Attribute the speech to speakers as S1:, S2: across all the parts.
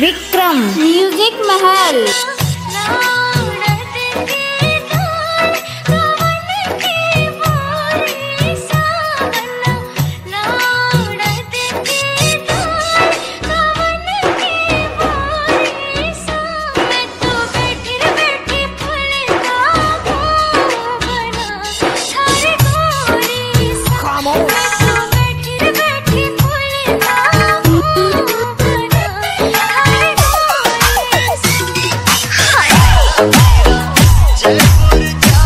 S1: Vikram. Music महल। अरे जा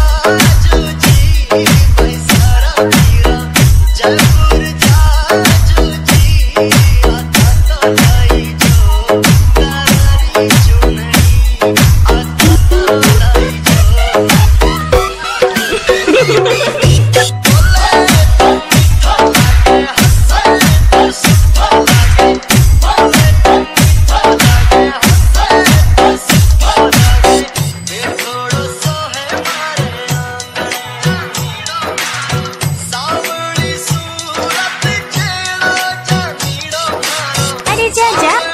S1: saja.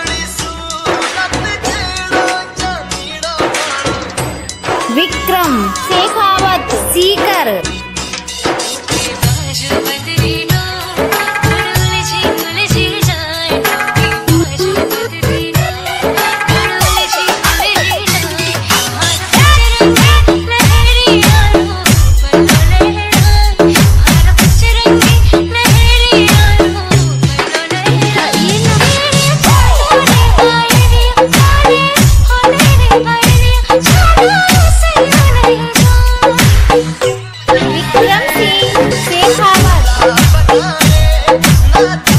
S1: I.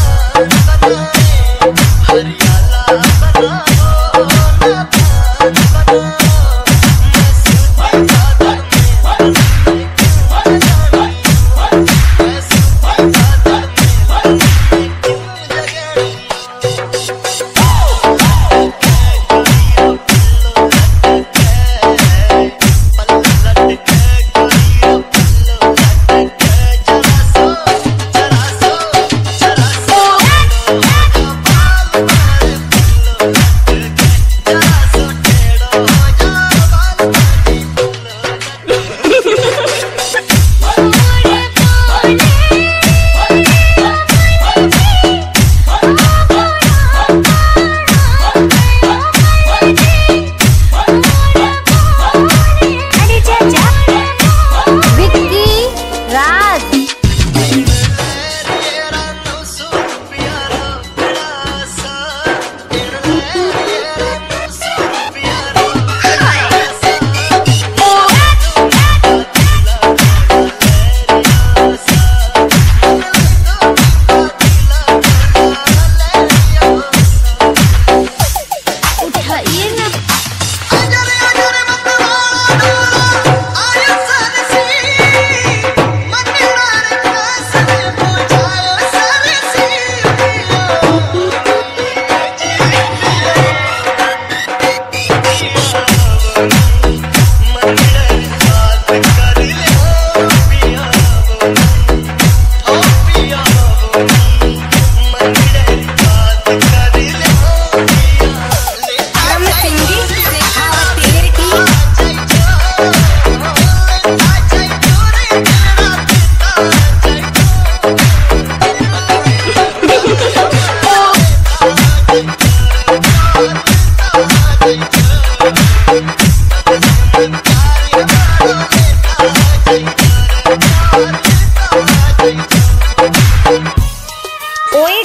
S1: Oi,